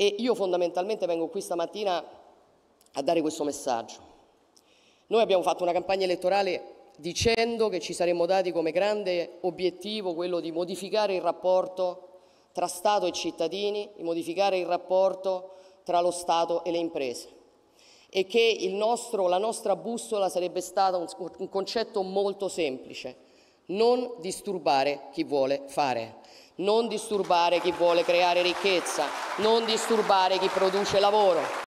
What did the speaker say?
E io fondamentalmente vengo qui stamattina a dare questo messaggio. Noi abbiamo fatto una campagna elettorale dicendo che ci saremmo dati come grande obiettivo quello di modificare il rapporto tra Stato e cittadini, di modificare il rapporto tra lo Stato e le imprese e che nostro, la nostra bussola sarebbe stata un, un concetto molto semplice, non disturbare chi vuole fare non disturbare chi vuole creare ricchezza, non disturbare chi produce lavoro.